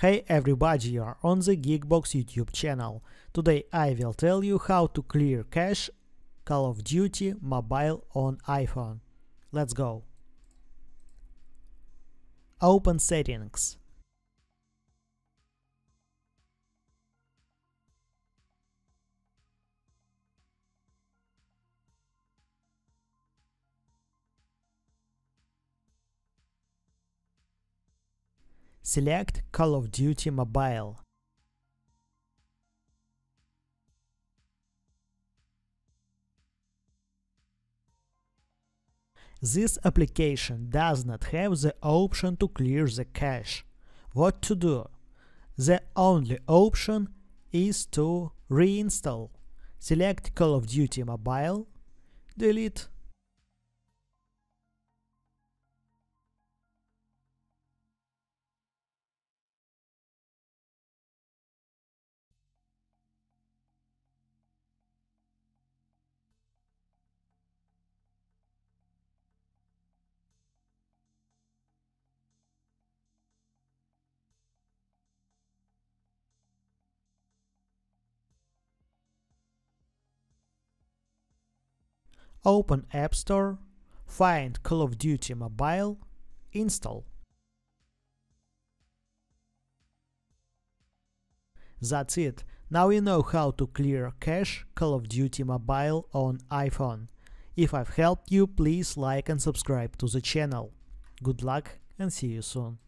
Hey everybody, you are on the Geekbox YouTube channel. Today I will tell you how to clear cache Call of Duty Mobile on iPhone. Let's go. Open Settings. Select Call of Duty Mobile. This application does not have the option to clear the cache. What to do? The only option is to reinstall. Select Call of Duty Mobile, delete Open App Store, find Call of Duty Mobile, install. That's it. Now you know how to clear cache Call of Duty Mobile on iPhone. If I've helped you, please like and subscribe to the channel. Good luck and see you soon.